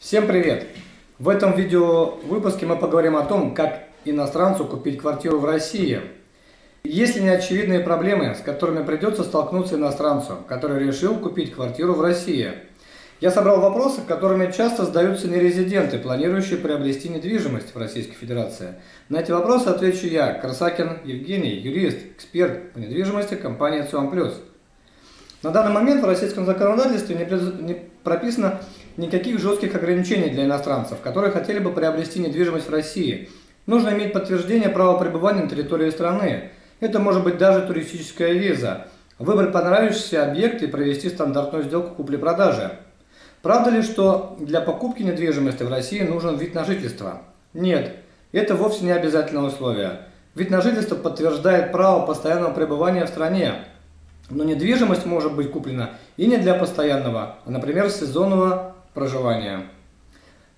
Всем привет! В этом видео выпуске мы поговорим о том, как иностранцу купить квартиру в России. Есть ли неочевидные проблемы, с которыми придется столкнуться иностранцу, который решил купить квартиру в России? Я собрал вопросы, которыми часто задаются нерезиденты, планирующие приобрести недвижимость в Российской Федерации. На эти вопросы отвечу я, Красакин Евгений, юрист, эксперт по недвижимости компании ЦИОМ+. На данный момент в российском законодательстве не прописано никаких жестких ограничений для иностранцев, которые хотели бы приобрести недвижимость в России. Нужно иметь подтверждение права пребывания на территории страны. Это может быть даже туристическая виза. Выбрать понравившийся объект и провести стандартную сделку купли-продажи. Правда ли, что для покупки недвижимости в России нужен вид на жительство? Нет, это вовсе не обязательное условие. Вид на жительство подтверждает право постоянного пребывания в стране, но недвижимость может быть куплена и не для постоянного, а, например, сезонного проживания.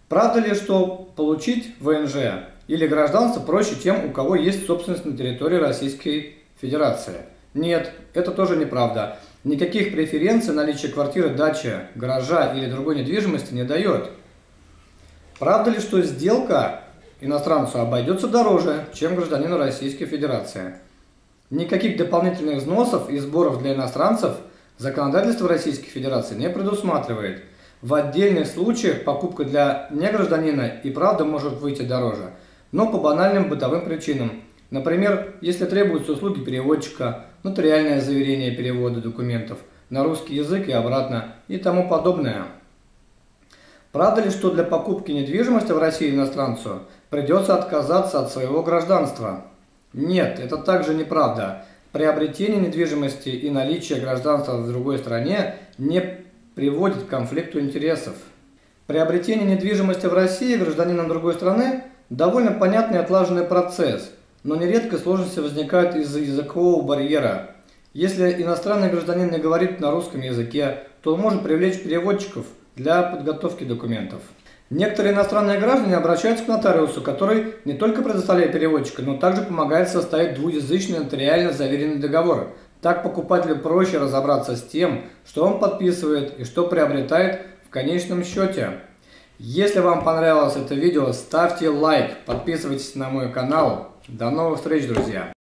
Правда ли, что получить ВНЖ или гражданство проще тем, у кого есть собственность на территории Российской Федерации? Нет, это тоже неправда. Никаких преференций наличие квартиры, дачи, гаража или другой недвижимости не дает. Правда ли, что сделка иностранцу обойдется дороже, чем гражданину Российской Федерации? Никаких дополнительных взносов и сборов для иностранцев законодательство Российской Федерации не предусматривает. В отдельных случаях покупка для негражданина и правда может выйти дороже, но по банальным бытовым причинам – Например, если требуются услуги переводчика, нотариальное заверение перевода документов на русский язык и обратно и тому подобное. Правда ли, что для покупки недвижимости в России иностранцу придется отказаться от своего гражданства? Нет, это также неправда. Приобретение недвижимости и наличие гражданства в другой стране не приводит к конфликту интересов. Приобретение недвижимости в России гражданином другой страны – довольно понятный и отлаженный процесс – но нередко сложности возникают из-за языкового барьера. Если иностранный гражданин не говорит на русском языке, то он может привлечь переводчиков для подготовки документов. Некоторые иностранные граждане обращаются к нотариусу, который не только предоставляет переводчика, но также помогает составить двуязычный нотариально заверенный договор. Так покупателю проще разобраться с тем, что он подписывает и что приобретает в конечном счете. Если вам понравилось это видео, ставьте лайк, подписывайтесь на мой канал. До новых встреч, друзья!